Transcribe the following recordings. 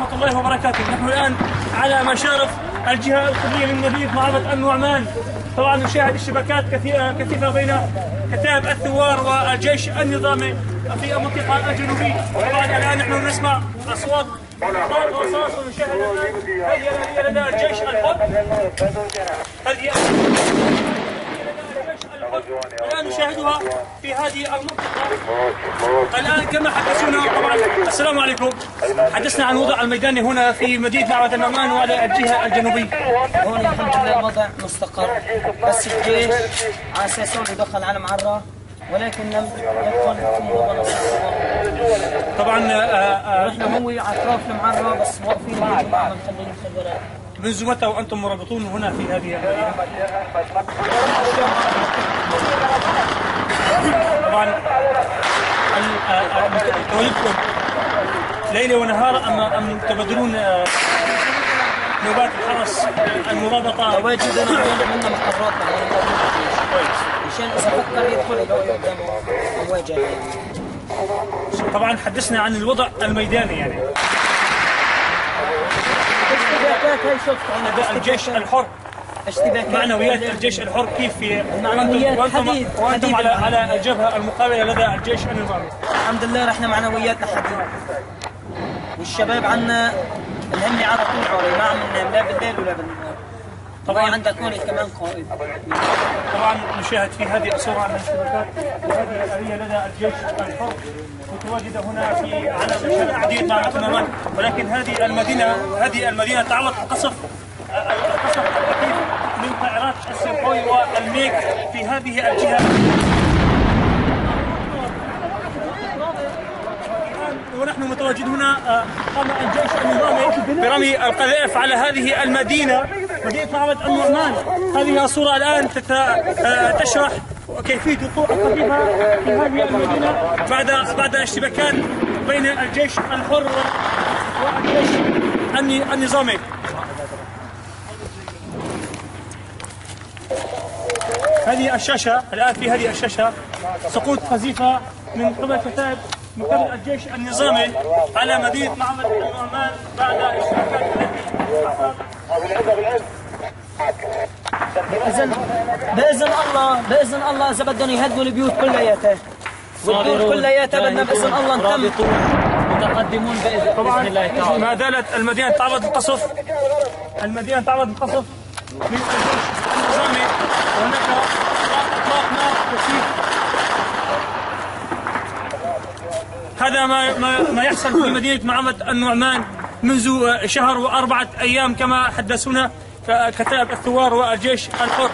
ورحمة الله وبركاته. نحن الآن على مشارف الجهة الكلية للمدينة معرض النعمان طبعا نشاهد الشبكات كثيرة كثيفة بين كتائب الثوار والجيش النظامي في المنطقة الجنوبية. طبعا الآن نحن نسمع أصوات ضرب رصاص ونشاهد لدى الجيش الحر. هذه الآن نشاهدها في هذه المنطقة. الآن كما حدثونا طبعا. السلام عليكم. حدثنا عن وضع الميداني هنا في مدينة معبد النعمان وعلى الجهة الجنوبية. هون الحمد لله الوضع مستقر. بس الجيش على أساس انه دخل على معرة ولكن لم وضع طبعا آه، آه، نحن هو على أطراف المعرة بس واقفين هيك مع مخلين خبرات منذ متى وأنتم مرابطون هنا في هذه المدينة؟ تواجدكم ليلا ونهارا أم أم تبادلون آه، نوبات الحرس المرابطة؟ تواجدنا هون عندنا مقرات مع كويس. مشان اذا فكر يدخل مواجهة طبعا حدثنا عن الوضع الميداني يعني. أداء الجيش الحر. اشتباكات. معنويات الجيش الحر كيف في المعنويات وأنتم حديد- وأنتم على. على الجبهة المقابلة لدى الجيش النظامي. الحمد لله رحنا معنوياتنا حديد. والشباب عنا الهم على طول عوري ما عم ننام لا بالليل ولا بالنهار. طبعا عندك هون كمان قائد. طبعا نشاهد في هذه الصورة عن الاشتباكات وهذه الآلية لدى الجيش الحر. متواجدة هنا في على عديد مع ولكن هذه المدينة هذه المدينة تعرض لقصف السنقوي والميك في هذه الجهه ونحن متواجد هنا آه، قام الجيش النظامي برمي القذائف على هذه المدينة مدينة معبد النعمان. هذه الصورة الآن آه، تشرح كيفية وقوع القذيفة في هذه المدينة بعد بعد اشتباكات بين الجيش الحر والجيش النظامي. هذه الشاشة الآن في هذه الشاشة سقوط قذيفة من قبل كتائب من قبل الجيش النظامي على مدينة معبد النعمان بعد باذن بإذن الله بإذن الله اذا بدهم يهدوا البيوت كلياتها والبيوت كلياتها بدنا بإذن الله. نتم متقدمون باذن طبعا بإذن الله تعالى. ما زالت المدينة تعرض للقصف. المدينة تعرض للقصف من الجيش النظامي وهناك اطلاق نار كثير هذا ما ما ما يحصل في مدينة معبد النعمان منذ شهر وأربعة أيام كما حدثونا كتائب الثوار والجيش الحر.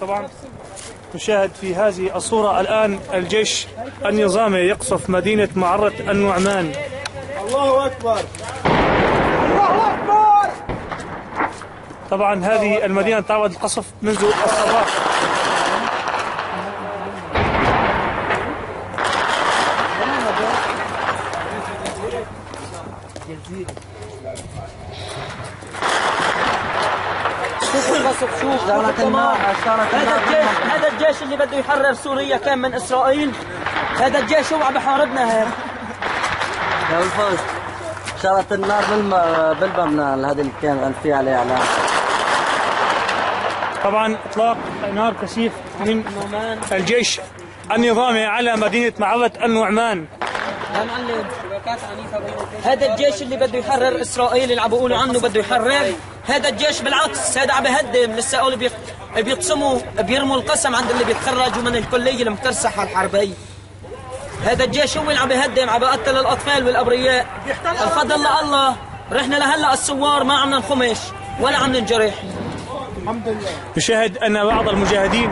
طبعا نشاهد في هذه الصورة الآن الجيش النظامي يقصف مدينة معرة النعمان. الله أكبر. طبعا هذه المدينة تعرض للقصف منذ الصباح. شوف القصف شوف شوف الدمار هذا الجيش هذا الجيش اللي بده يحرر سوريا كان من إسرائيل. هذا الجيش هو عم بحاربنا هيك. يا الفوز شارت النار بالم... بالمبنى هذا اللي كان في عليه إعلان. طبعا إطلاق نار كثيف من الجيش النظامي على مدينة معرة النعمان. يا معلم هذا الجيش اللي بده يحرر إسرائيل اللي عم بيقولوا عنه بده يحرر. هذا الجيش بالعكس هذا عم بيهدم لسه قالوا بيق- بيقسموا بيرموا القسم عند اللي بيتخرجوا من الكلية المكتسحه الحربيه هذا الجيش هو اللي عم بيهدم عم بيقتل الاطفال والابرياء الفضل لله رحنا لهلأ الثوار ما عم ننخمش ولا عم ننجرح نشاهد أن بعض المجاهدين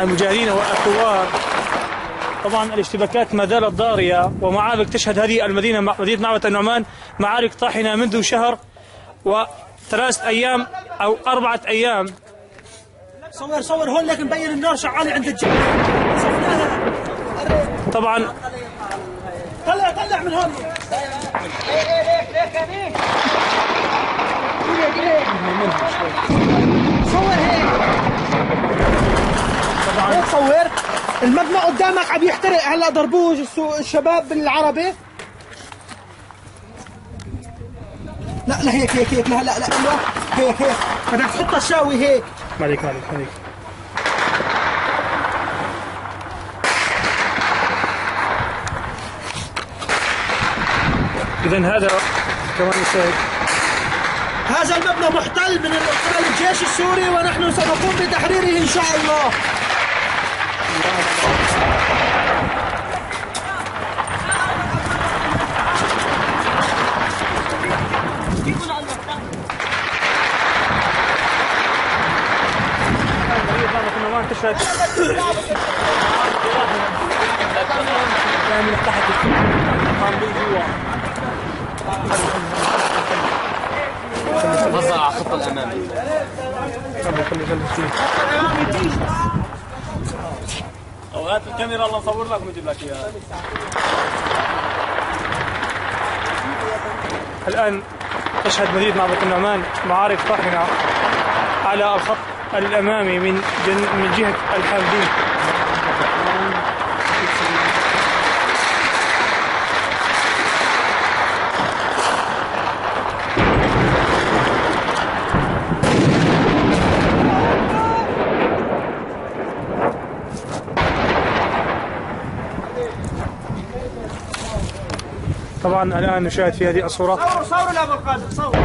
المجاهدين والثوار طبعا الاشتباكات ما زالت ضارية ومعارك تشهد هذه المدينة مدينة معبد النعمان معارك طاحنة منذ شهر وثلاثة أيام أو أربعة أيام صور صور هون لك مبين النار شغاله عند الجيش شفناها طبعا طلع طلع من هون صور هيك. صور المبنى قدامك عم يحترق هلا ضربوه الشباب العربي. لا لا هيك هيك هيك لا لا لا أيوه هيك هيك. بدك تحط الشاوي هيك. مالك مالك مالك إذا هذا كمان يساعد. هذا المبنى محتل من قبل الجيش السوري ونحن سنقوم بتحريره إن شاء الله. كنا ما انتشرت من وزع على الخط فيه أو هات الكاميرا الله نصور لك ونجيب لك اياها الآن تشهد مدينة معبد النعمان معارك طاحنة على الخط الأمامي من من جهة الحامدين طبعا الآن نشاهد في هذه الصورة. صور صور لأبو القادر صور